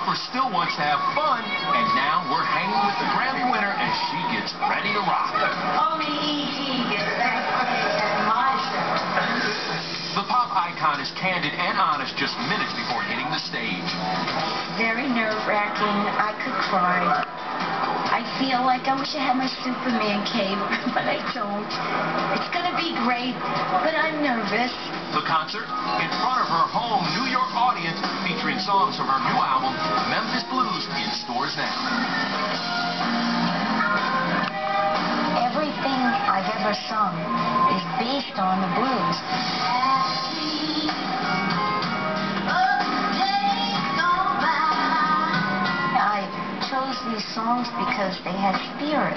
folks to have fun, and now we're hanging with the Grammy winner as she gets ready to rock. Only E.T. gets that my show. The pop icon is candid and honest just minutes before hitting the stage. Very nerve-wracking. I could cry. I feel like I wish I had my Superman cape, but I don't. It's gonna be great, but I'm nervous. The concert in front of her home audience featuring songs from her new album, Memphis Blues, in stores now. Everything I've ever sung is based on the blues. I chose these songs because they had spirit.